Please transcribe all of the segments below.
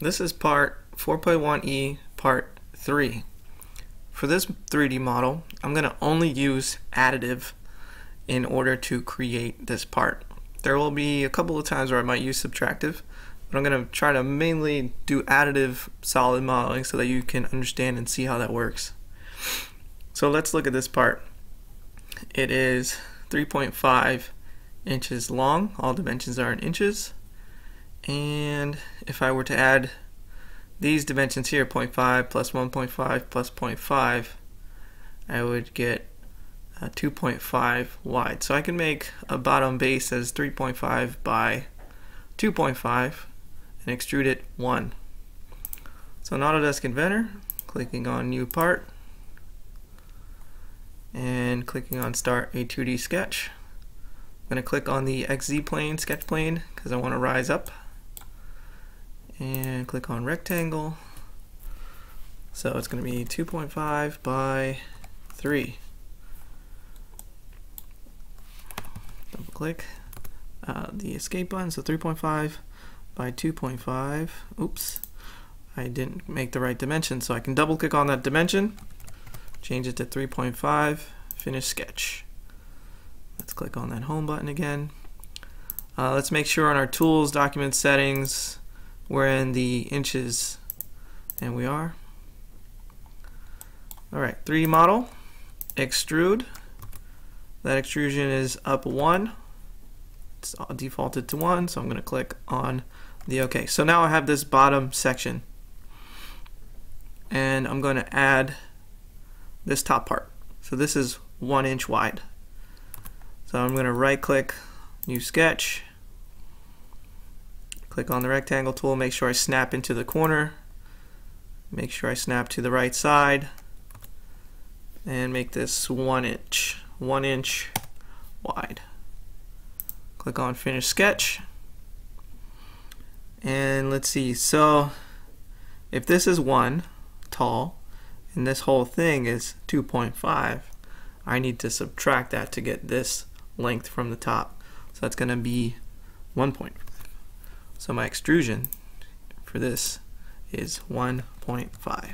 this is part 4.1e part 3. For this 3D model, I'm going to only use additive in order to create this part. There will be a couple of times where I might use subtractive, but I'm going to try to mainly do additive solid modeling so that you can understand and see how that works. So let's look at this part. It is 3.5 inches long, all dimensions are in inches, and if I were to add these dimensions here 0.5 plus 1.5 plus 0.5 I would get 2.5 wide. So I can make a bottom base as 3.5 by 2.5 and extrude it 1 so in Autodesk Inventor clicking on new part and clicking on start a 2D sketch. I'm going to click on the XZ plane sketch plane because I want to rise up and click on rectangle. So it's going to be 2.5 by 3. Double click uh, the escape button, so 3.5 by 2.5. Oops, I didn't make the right dimension, so I can double click on that dimension, change it to 3.5, finish sketch. Let's click on that home button again. Uh, let's make sure on our tools, document settings, we're in the inches and we are. Alright 3D model extrude. That extrusion is up one. It's defaulted to one so I'm gonna click on the OK. So now I have this bottom section and I'm going to add this top part. So this is one inch wide. So I'm going to right click new sketch Click on the rectangle tool, make sure I snap into the corner. Make sure I snap to the right side. And make this one inch, one inch wide. Click on finish sketch. And let's see, so if this is one tall and this whole thing is 2.5, I need to subtract that to get this length from the top. So that's going to be 1.5. So my extrusion for this is 1.5.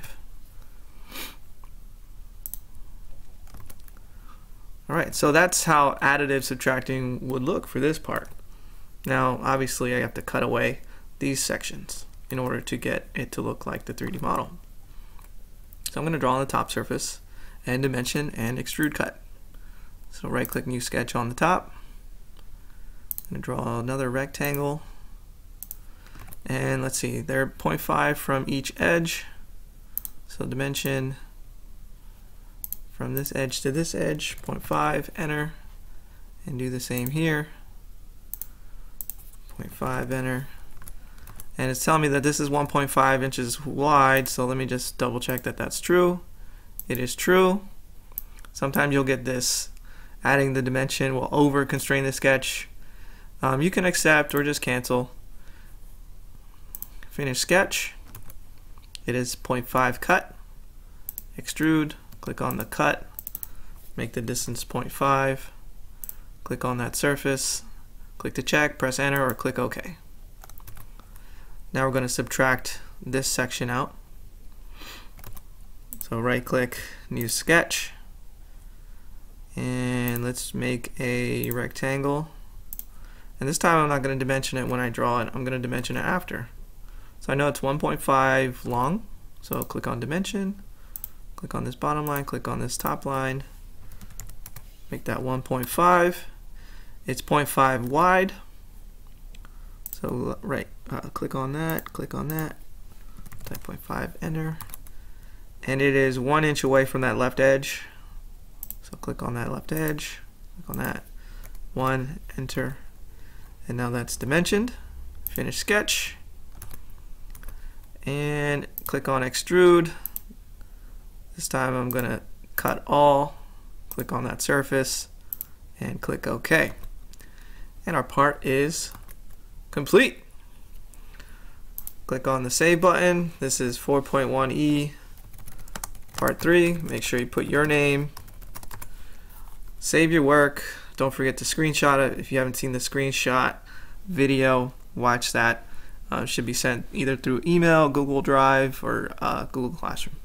Alright, so that's how additive subtracting would look for this part. Now, obviously, I have to cut away these sections in order to get it to look like the 3D model. So I'm going to draw on the top surface and dimension and extrude cut. So right click new sketch on the top. I'm going to draw another rectangle and let's see, they're 0.5 from each edge. So dimension from this edge to this edge, 0.5, enter, and do the same here. 0.5, enter. And it's telling me that this is 1.5 inches wide, so let me just double check that that's true. It is true. Sometimes you'll get this. Adding the dimension will over constrain the sketch. Um, you can accept or just cancel. Finish sketch. It is 0.5 cut. Extrude. Click on the cut. Make the distance 0.5. Click on that surface. Click to check, press enter, or click OK. Now we're going to subtract this section out. So right click, new sketch. And let's make a rectangle. And this time I'm not going to dimension it when I draw it, I'm going to dimension it after. So I know it's 1.5 long. So click on dimension, click on this bottom line, click on this top line, make that 1.5. It's 0.5 wide. So right, uh, click on that, click on that, type 0.5, enter. And it is one inch away from that left edge. So click on that left edge, click on that, one, enter. And now that's dimensioned. Finish sketch and click on extrude. This time I'm going to cut all, click on that surface, and click OK. And our part is complete. Click on the Save button. This is 4.1e, part 3. Make sure you put your name. Save your work. Don't forget to screenshot it. If you haven't seen the screenshot video, watch that should be sent either through email, Google Drive, or uh, Google Classroom.